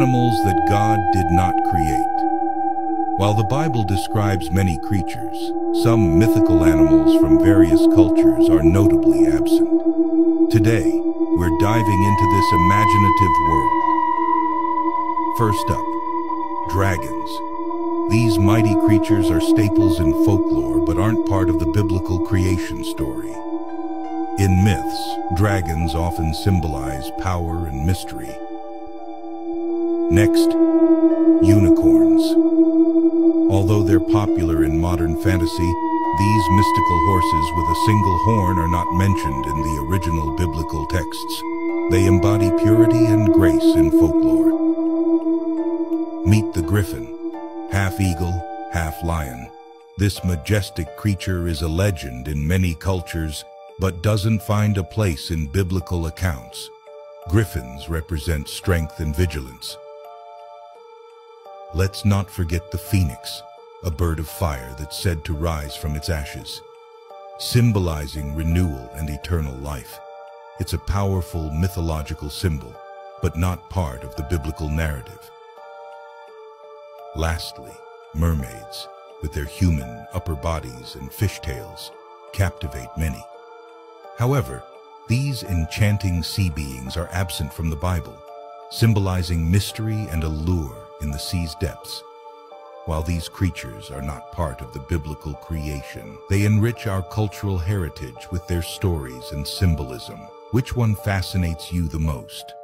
that God did not create. While the Bible describes many creatures, some mythical animals from various cultures are notably absent. Today, we're diving into this imaginative world. First up, dragons. These mighty creatures are staples in folklore but aren't part of the biblical creation story. In myths, dragons often symbolize power and mystery. Next, unicorns. Although they're popular in modern fantasy, these mystical horses with a single horn are not mentioned in the original biblical texts. They embody purity and grace in folklore. Meet the griffin, half eagle, half lion. This majestic creature is a legend in many cultures, but doesn't find a place in biblical accounts. Griffins represent strength and vigilance. Let's not forget the phoenix, a bird of fire that's said to rise from its ashes, symbolizing renewal and eternal life. It's a powerful mythological symbol, but not part of the biblical narrative. Lastly, mermaids, with their human upper bodies and fishtails, captivate many. However, these enchanting sea beings are absent from the Bible, symbolizing mystery and allure in the sea's depths. While these creatures are not part of the biblical creation, they enrich our cultural heritage with their stories and symbolism. Which one fascinates you the most?